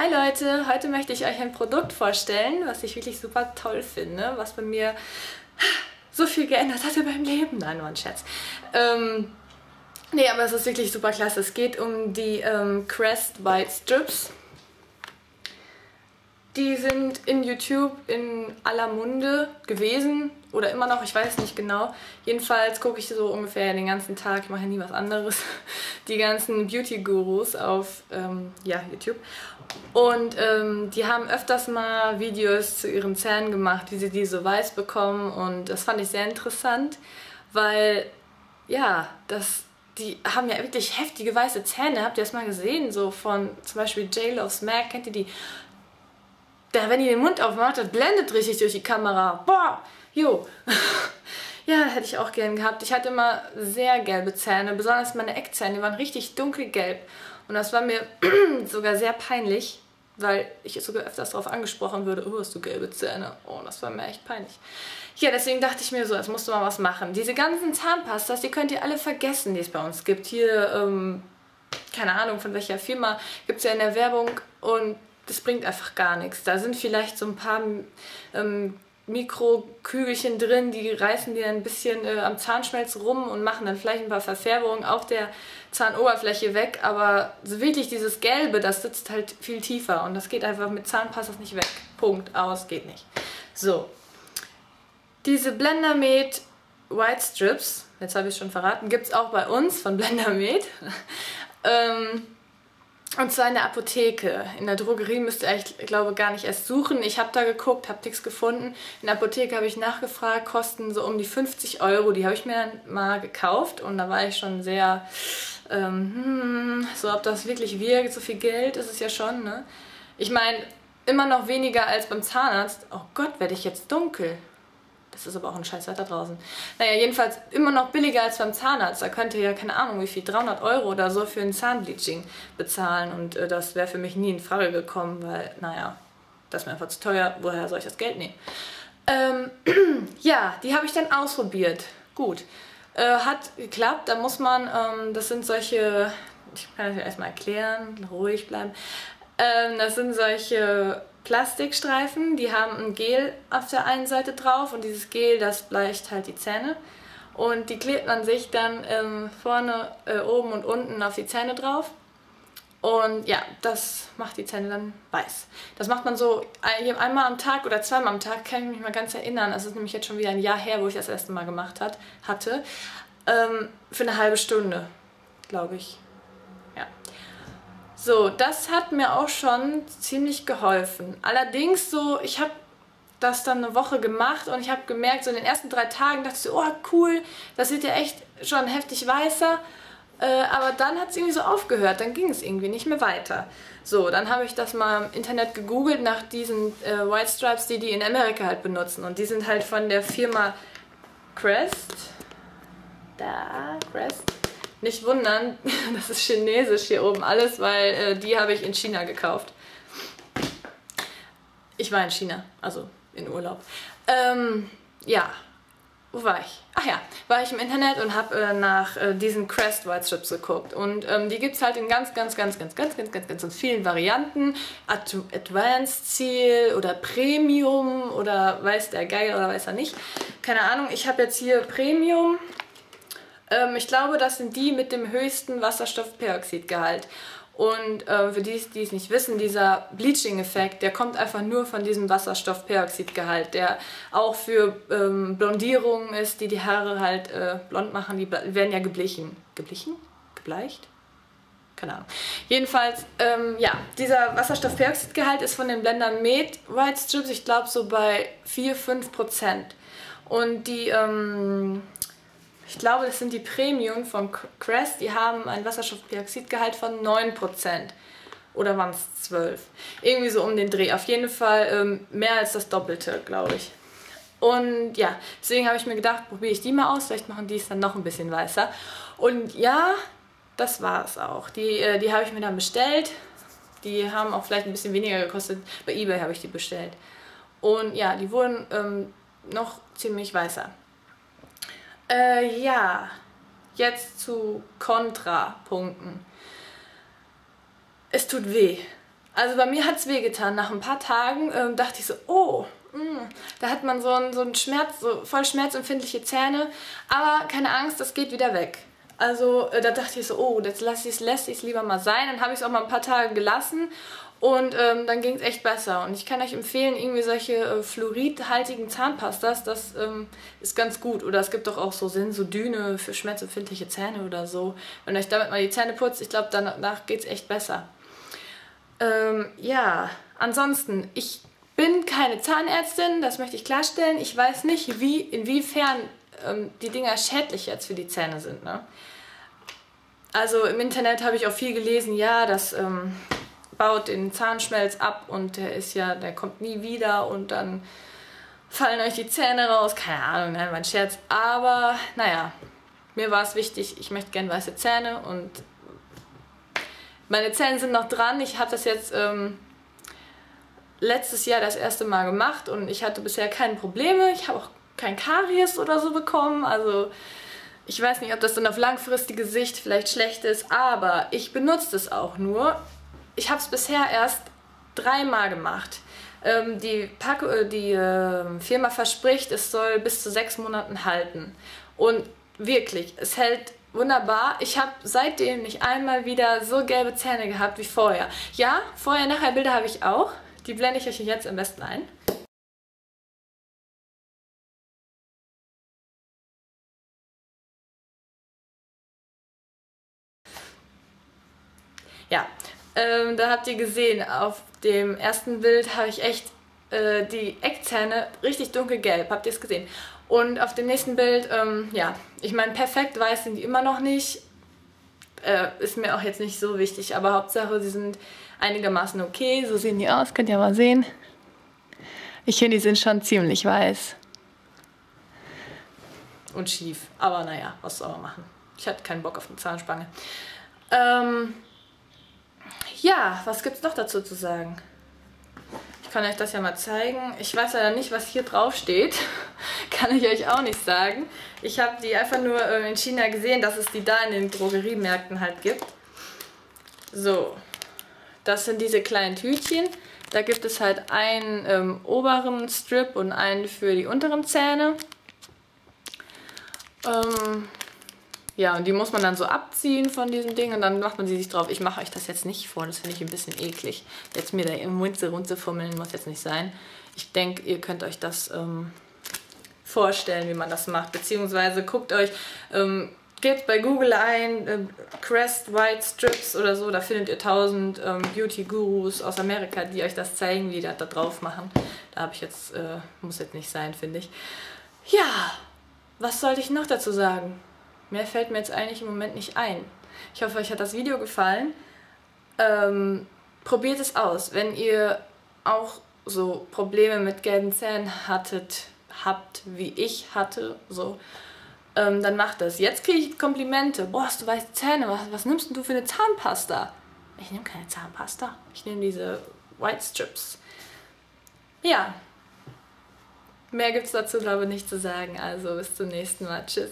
Hi Leute, heute möchte ich euch ein Produkt vorstellen, was ich wirklich super toll finde, was bei mir so viel geändert hat in meinem Leben. Nein, nur ein Scherz. Ähm, nee, aber es ist wirklich super klasse. Es geht um die ähm, Crest White Strips. Die sind in YouTube in aller Munde gewesen oder immer noch, ich weiß nicht genau. Jedenfalls gucke ich so ungefähr den ganzen Tag, ich mache ja nie was anderes, die ganzen Beauty-Gurus auf ähm, ja, YouTube. Und ähm, die haben öfters mal Videos zu ihren Zähnen gemacht, wie sie die so weiß bekommen. Und das fand ich sehr interessant, weil ja, das die haben ja wirklich heftige weiße Zähne. Habt ihr das mal gesehen? So von zum Beispiel J-Lo's Mac, kennt ihr die? Da, wenn die den Mund aufmacht, das blendet richtig durch die Kamera. Boah, jo. ja, hätte ich auch gern gehabt. Ich hatte immer sehr gelbe Zähne, besonders meine Eckzähne, die waren richtig dunkelgelb. Und das war mir sogar sehr peinlich, weil ich sogar öfters darauf angesprochen würde, oh, hast du gelbe Zähne? Oh, das war mir echt peinlich. Ja, deswegen dachte ich mir so, jetzt musst du mal was machen. Diese ganzen Zahnpastas, die könnt ihr alle vergessen, die es bei uns gibt. Hier, ähm, keine Ahnung von welcher Firma, gibt es ja in der Werbung und das bringt einfach gar nichts. Da sind vielleicht so ein paar ähm, Mikrokügelchen drin, die reißen dir ein bisschen äh, am Zahnschmelz rum und machen dann vielleicht ein paar Verfärbungen auf der Zahnoberfläche weg, aber so wirklich dieses Gelbe, das sitzt halt viel tiefer und das geht einfach mit Zahnpasta nicht weg. Punkt, aus, geht nicht. So, diese Blendermed White Strips, jetzt habe ich es schon verraten, gibt es auch bei uns von Blendermed. ähm, und zwar in der Apotheke. In der Drogerie müsst ihr eigentlich, glaube gar nicht erst suchen. Ich habe da geguckt, habe nichts gefunden. In der Apotheke habe ich nachgefragt, kosten so um die 50 Euro. Die habe ich mir dann mal gekauft und da war ich schon sehr, ähm, hm, so ob das wirklich wirkt, so viel Geld ist es ja schon, ne? Ich meine, immer noch weniger als beim Zahnarzt. Oh Gott, werde ich jetzt dunkel. Das ist aber auch ein scheiß Wetter draußen. Naja, jedenfalls immer noch billiger als beim Zahnarzt. Da könnt ihr ja, keine Ahnung, wie viel, 300 Euro oder so für ein Zahnbleaching bezahlen. Und äh, das wäre für mich nie in Frage gekommen, weil, naja, das ist mir einfach zu teuer. Woher soll ich das Geld nehmen? Ähm, ja, die habe ich dann ausprobiert. Gut. Äh, hat geklappt. Da muss man, ähm, das sind solche, ich kann das ja erstmal erklären, ruhig bleiben. Ähm, das sind solche Plastikstreifen, die haben ein Gel auf der einen Seite drauf und dieses Gel, das bleicht halt die Zähne. Und die klebt man sich dann ähm, vorne, äh, oben und unten auf die Zähne drauf. Und ja, das macht die Zähne dann weiß. Das macht man so einmal am Tag oder zweimal am Tag, kann ich mich mal ganz erinnern. Das ist nämlich jetzt schon wieder ein Jahr her, wo ich das erste Mal gemacht hat, hatte. Ähm, für eine halbe Stunde, glaube ich. So, das hat mir auch schon ziemlich geholfen. Allerdings so, ich habe das dann eine Woche gemacht und ich habe gemerkt, so in den ersten drei Tagen dachte ich so, oh cool, das sieht ja echt schon heftig weißer. Äh, aber dann hat es irgendwie so aufgehört, dann ging es irgendwie nicht mehr weiter. So, dann habe ich das mal im Internet gegoogelt nach diesen äh, White Stripes, die die in Amerika halt benutzen. Und die sind halt von der Firma Crest. Da, Crest. Nicht wundern, das ist chinesisch hier oben alles, weil äh, die habe ich in China gekauft. Ich war in China, also in Urlaub. Ähm, ja, wo war ich? Ach ja, war ich im Internet und habe äh, nach äh, diesen Crest White Strips geguckt. Und ähm, die gibt es halt in ganz, ganz, ganz, ganz, ganz, ganz, ganz, ganz, ganz vielen Varianten. Ad Advanced Ziel oder Premium oder weiß der Geiger oder weiß er nicht. Keine Ahnung, ich habe jetzt hier Premium ähm, ich glaube, das sind die mit dem höchsten Wasserstoffperoxidgehalt. Und äh, für die, die es nicht wissen, dieser Bleaching-Effekt, der kommt einfach nur von diesem Wasserstoffperoxidgehalt, der auch für ähm, Blondierungen ist, die die Haare halt äh, blond machen, die werden ja geblichen. Geblichen? Gebleicht? Keine Ahnung. Jedenfalls, ähm, ja, dieser Wasserstoffperoxidgehalt ist von den Blendern Med White Strips, ich glaube, so bei 4-5%. Und die ähm, ich glaube, das sind die Premium von Crest, die haben ein Wasserstoffperoxidgehalt von 9%. Oder waren es 12? Irgendwie so um den Dreh. Auf jeden Fall ähm, mehr als das Doppelte, glaube ich. Und ja, deswegen habe ich mir gedacht, probiere ich die mal aus. Vielleicht machen die es dann noch ein bisschen weißer. Und ja, das war es auch. Die, äh, die habe ich mir dann bestellt. Die haben auch vielleicht ein bisschen weniger gekostet. Bei Ebay habe ich die bestellt. Und ja, die wurden ähm, noch ziemlich weißer. Äh, ja, jetzt zu Kontrapunkten. Es tut weh. Also bei mir hat es wehgetan. Nach ein paar Tagen ähm, dachte ich so, oh, mh. Mm, da hat man so einen, so einen Schmerz, so voll schmerzempfindliche Zähne. Aber keine Angst, das geht wieder weg. Also äh, da dachte ich so, oh, jetzt lasse ich es lieber mal sein. Dann habe ich es auch mal ein paar Tage gelassen und ähm, dann ging es echt besser. Und ich kann euch empfehlen, irgendwie solche äh, fluoridhaltigen Zahnpastas, das ähm, ist ganz gut. Oder es gibt doch auch so Sensodyne für schmerzempfindliche Zähne oder so. Wenn euch damit mal die Zähne putzt, ich glaube, danach geht es echt besser. Ähm, ja, ansonsten, ich bin keine Zahnärztin, das möchte ich klarstellen. Ich weiß nicht, wie, inwiefern ähm, die Dinger schädlich jetzt für die Zähne sind. Ne? Also im Internet habe ich auch viel gelesen, ja, das ähm, baut den Zahnschmelz ab und der ist ja, der kommt nie wieder und dann fallen euch die Zähne raus. Keine Ahnung, nein, mein Scherz. Aber naja, mir war es wichtig, ich möchte gerne weiße Zähne und meine Zähne sind noch dran. Ich habe das jetzt ähm, letztes Jahr das erste Mal gemacht und ich hatte bisher keine Probleme. Ich habe auch kein Karies oder so bekommen. Also ich weiß nicht, ob das dann auf langfristige Sicht vielleicht schlecht ist, aber ich benutze das auch nur. Ich habe es bisher erst dreimal gemacht. Ähm, die, Pack äh, die äh, Firma verspricht, es soll bis zu sechs Monaten halten. Und wirklich, es hält wunderbar. Ich habe seitdem nicht einmal wieder so gelbe Zähne gehabt wie vorher. Ja, vorher-nachher Bilder habe ich auch. Die blende ich euch jetzt am besten ein. Ähm, da habt ihr gesehen, auf dem ersten Bild habe ich echt äh, die Eckzähne richtig dunkelgelb. Habt ihr es gesehen? Und auf dem nächsten Bild, ähm, ja, ich meine, perfekt weiß sind die immer noch nicht. Äh, ist mir auch jetzt nicht so wichtig, aber Hauptsache, sie sind einigermaßen okay. So sehen die aus, könnt ihr mal sehen. Ich finde, die sind schon ziemlich weiß. Und schief. Aber naja, was soll man machen? Ich hatte keinen Bock auf eine Zahnspange. Ähm, ja, was gibt es noch dazu zu sagen? Ich kann euch das ja mal zeigen. Ich weiß ja nicht, was hier drauf steht. kann ich euch auch nicht sagen. Ich habe die einfach nur äh, in China gesehen, dass es die da in den Drogeriemärkten halt gibt. So, das sind diese kleinen Tütchen. Da gibt es halt einen ähm, oberen Strip und einen für die unteren Zähne. Ähm, ja, und die muss man dann so abziehen von diesem Ding und dann macht man sie sich drauf. Ich mache euch das jetzt nicht vor, das finde ich ein bisschen eklig. Jetzt mir da im Mund so muss jetzt nicht sein. Ich denke, ihr könnt euch das ähm, vorstellen, wie man das macht. Beziehungsweise guckt euch, ähm, gebt bei Google ein, äh, Crest White Strips oder so, da findet ihr tausend ähm, Beauty-Gurus aus Amerika, die euch das zeigen, wie die das da drauf machen. Da habe ich jetzt, äh, muss jetzt nicht sein, finde ich. Ja, was sollte ich noch dazu sagen? Mehr fällt mir jetzt eigentlich im Moment nicht ein. Ich hoffe, euch hat das Video gefallen. Ähm, probiert es aus. Wenn ihr auch so Probleme mit gelben Zähnen hattet, habt, wie ich hatte, so, ähm, dann macht das. Jetzt kriege ich Komplimente. Boah, hast du weiße Zähne, was, was nimmst du für eine Zahnpasta? Ich nehme keine Zahnpasta. Ich nehme diese White Strips. Ja. Mehr gibt es dazu, glaube ich, nicht zu sagen. Also bis zum nächsten Mal. Tschüss.